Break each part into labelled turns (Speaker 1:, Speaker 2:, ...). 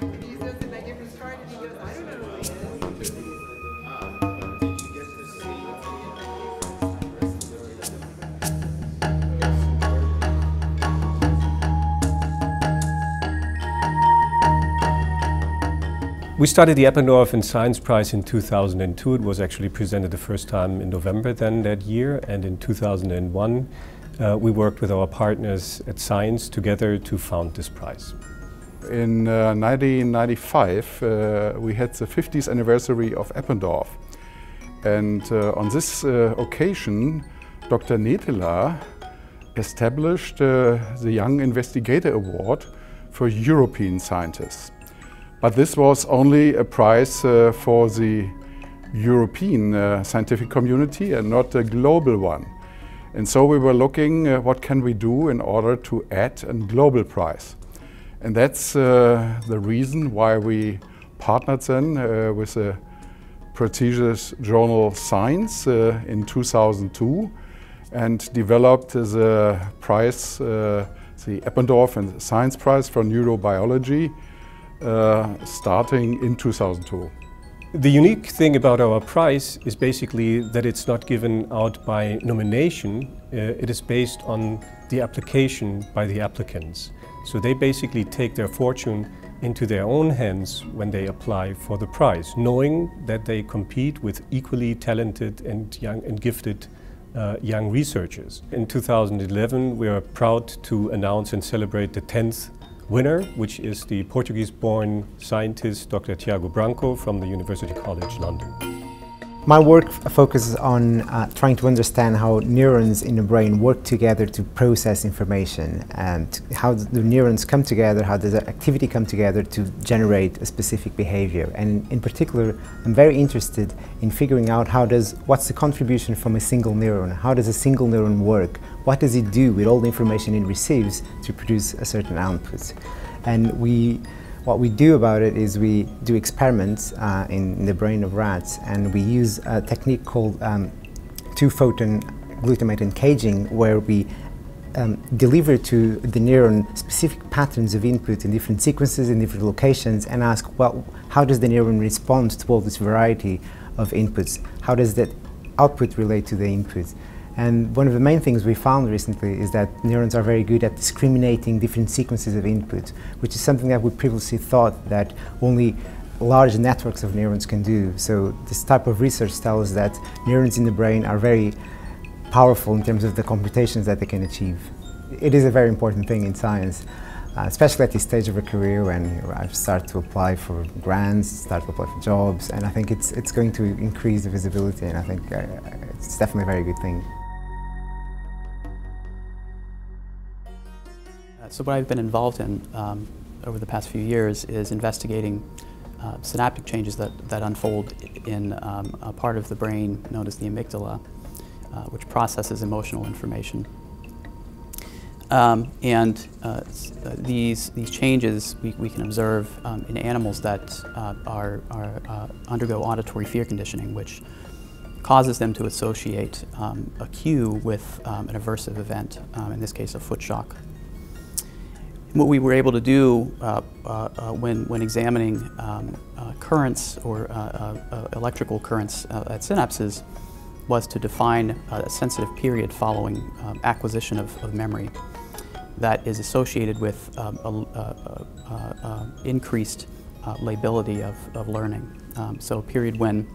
Speaker 1: And.
Speaker 2: We started the Eppendorf and Science Prize in 2002. It was actually presented the first time in November then that year. And in 2001, uh, we worked with our partners at Science together to found this prize.
Speaker 3: In uh, 1995, uh, we had the 50th anniversary of Eppendorf. And uh, on this uh, occasion, Dr. Netheler established uh, the Young Investigator Award for European scientists. But this was only a prize uh, for the European uh, scientific community and not a global one. And so we were looking uh, what can we do in order to add a global prize. And that's uh, the reason why we partnered then uh, with the prestigious journal Science uh, in 2002 and developed the prize, the Eppendorf and Science Prize for Neurobiology uh, starting in 2002.
Speaker 2: The unique thing about our prize is basically that it's not given out by nomination, uh, it is based on the application by the applicants. So they basically take their fortune into their own hands when they apply for the prize, knowing that they compete with equally talented and young and gifted uh, young researchers. In 2011, we are proud to announce and celebrate the 10th winner, which is the Portuguese-born scientist Dr. Tiago Branco from the University College London.
Speaker 4: My work focuses on uh, trying to understand how neurons in the brain work together to process information and how the neurons come together, how does activity come together to generate a specific behavior. And in particular, I'm very interested in figuring out how does, what's the contribution from a single neuron? How does a single neuron work? What does it do with all the information it receives to produce a certain output? And we what we do about it is we do experiments uh, in, the brain of rats and we use a technique called um, two-photon glutamate uncaging where we um, deliver to the neuron specific patterns of input in different sequences in different locations and ask, well, how does the neuron respond to all this variety of inputs? How does that output relate to the input? And one of the main things we found recently is that neurons are very good at discriminating different sequences of input, which is something that we previously thought that only large networks of neurons can do. So this type of research tells us that neurons in the brain are very powerful in terms of the computations that they can achieve. It is a very important thing in science, uh, especially at this stage of a career when I start to apply for grants, start to apply for jobs, and I think it's, it's going to increase the visibility and I think uh, it's definitely a very good thing.
Speaker 5: So what I've been involved in um, over the past few years is investigating uh, synaptic changes that, that unfold in um, a part of the brain known as the amygdala, uh, which processes emotional information. Um, and uh, uh these, these changes we, we can observe um, in animals that uh, are, are uh, undergo auditory fear conditioning, which causes them to associate um, a cue with um, an aversive event, in this case a foot shock. What we were able to do uh, uh, uh, when, when examining um, uh, currents or uh, uh, electrical currents at synapses was to define a sensitive period following um, acquisition of, of, memory that is associated with um, a, increased lability of, of learning. Um, so a period when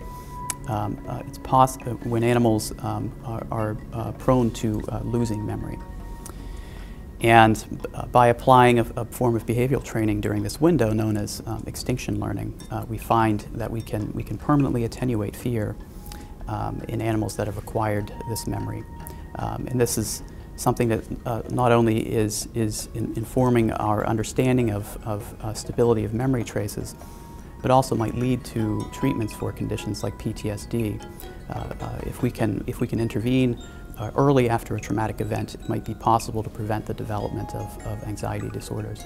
Speaker 5: um, it's possible when animals um, are, are prone to losing memory. And by applying a, a, form of behavioral training during this window known as um, extinction learning, uh, we find that we can, we can permanently attenuate fear um, in animals that have acquired this memory. Um, and this is something that uh, not only is, is in informing our understanding of, of uh, stability of memory traces, but also might lead to treatments for conditions like PTSD. Uh, uh, if, we can, if we can intervene uh, early after a traumatic event, it might be possible to prevent the development of, of anxiety disorders.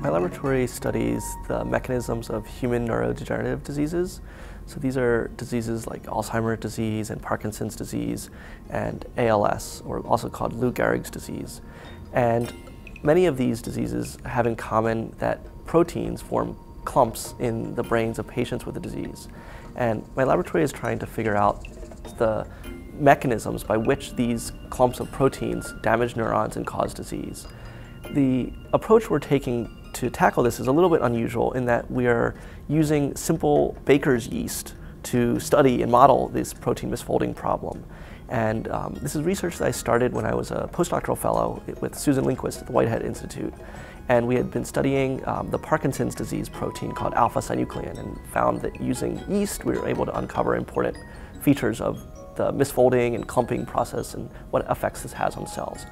Speaker 6: My laboratory studies the mechanisms of human neurodegenerative diseases. So these are diseases like Alzheimer's disease and Parkinson's disease and ALS, or also called Lou Gehrig's disease. And many of these diseases have in common that proteins form clumps in the brains of patients with the disease. And my laboratory is trying to figure out the mechanisms by which these clumps of proteins damage neurons and cause disease. The approach we're taking to tackle this is a little bit unusual in that we are using simple baker's yeast to study and model this protein misfolding problem. And um, this is research that I started when I was a postdoctoral fellow with Susan Lindquist at the Whitehead Institute. And we had been studying um, the Parkinson's disease protein called alpha-synuclein and found that using yeast we were able to uncover important features of the misfolding and clumping process and what effects this has on cells.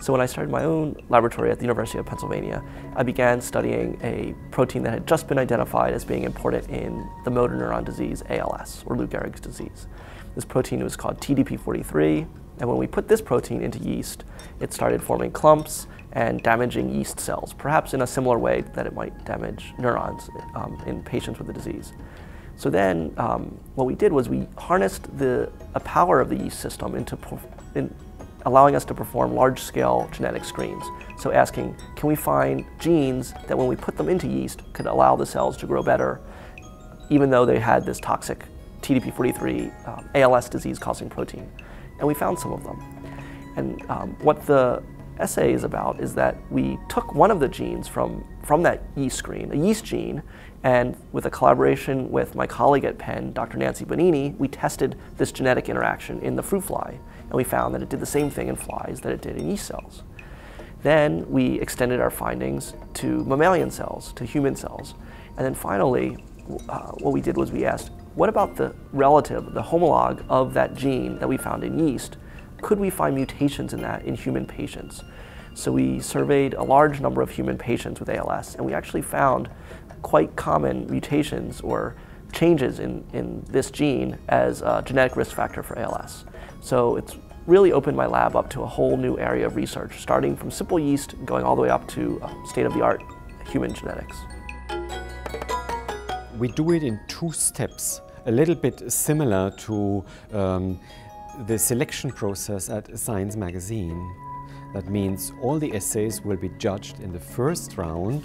Speaker 6: So when I started my own laboratory at the University of Pennsylvania, I began studying a protein that had just been identified as being important in the motor neuron disease ALS, or Lou Gehrig's disease. This protein was called TDP43, and when we put this protein into yeast, it started forming clumps and damaging yeast cells, perhaps in a similar way that it might damage neurons um, in patients with the disease. So then um, what we did was we harnessed the power of the yeast system into in allowing us to perform large-scale genetic screens. So asking, can we find genes that when we put them into yeast could allow the cells to grow better, even though they had this toxic TDP43 um, ALS disease-causing protein? And we found some of them. And um, what the essay is about is that we took one of the genes from, from that yeast screen, a yeast gene, and with a collaboration with my colleague at Penn, Dr. Nancy Bonini, we tested this genetic interaction in the fruit fly, and we found that it did the same thing in flies that it did in yeast cells. Then we extended our findings to mammalian cells, to human cells. And then finally, uh, what we did was we asked, what about the relative, the homologue of that gene that we found in yeast? Could we find mutations in that in human patients? So we surveyed a large number of human patients with ALS, and we actually found quite common mutations or changes in, in this gene as a genetic risk factor for ALS. So it's really opened my lab up to a whole new area of research, starting from simple yeast, going all the way up to uh, state-of-the-art human genetics.
Speaker 7: We do it in two steps, a little bit similar to um, the selection process at Science magazine. That means all the essays will be judged in the first round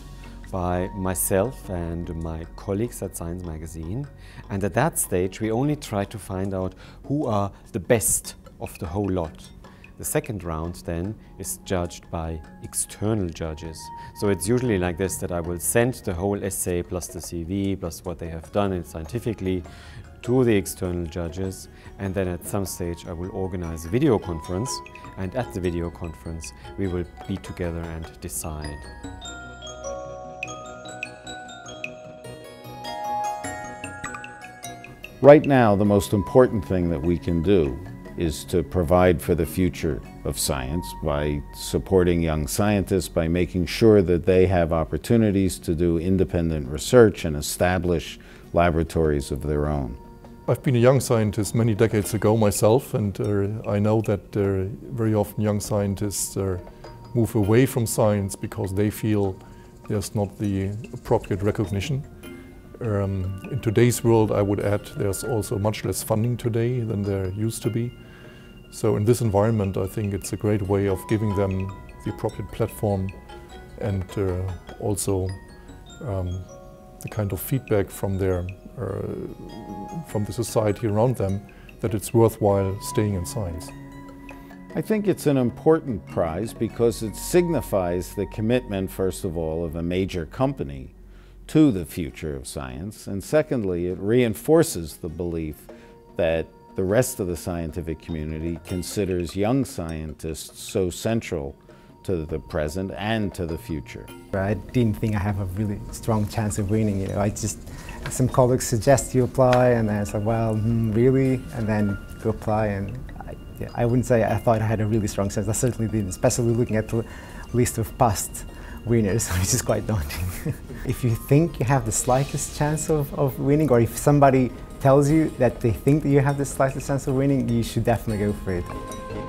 Speaker 7: by myself and my colleagues at Science magazine. And at that stage, we only try to find out who are the best of the whole lot. The second round then is judged by external judges. So it's usually like this that I will send the whole essay plus the CV plus what they have done scientifically to the external judges and then at some stage I will organize a video conference and at the video conference we will be together and decide.
Speaker 8: Right now, the most important thing that we can do is to provide for the future of science by supporting young scientists, by making sure that they have opportunities to do independent research and establish laboratories of their own.
Speaker 9: I've been a young scientist many decades ago myself, and uh, I know that uh, very often young scientists uh, move away from science because they feel there's not the appropriate recognition. Um, in today's world, I would add, there's also much less funding today than there used to be. So in this environment, I think it's a great way of giving them the appropriate platform and uh, also um, the kind of feedback from their uh, from the society around them that it's worthwhile staying in science.
Speaker 8: I think it's an important prize because it signifies the commitment, first of all, of a major company to the future of science. And secondly, it reinforces the belief that the rest of the scientific community considers young scientists so central to the present and to the future.
Speaker 4: I didn't think I have a really strong chance of winning. You know, I just some colleagues suggest you apply, and then I said, well, hmm, really, and then go apply, and I, yeah, I wouldn't say I thought I had a really strong chance. I certainly didn't, especially looking at the list of past winners, which is quite daunting. if you think you have the slightest chance of, of winning, or if somebody tells you that they think that you have the slightest chance of winning, you should definitely go for it.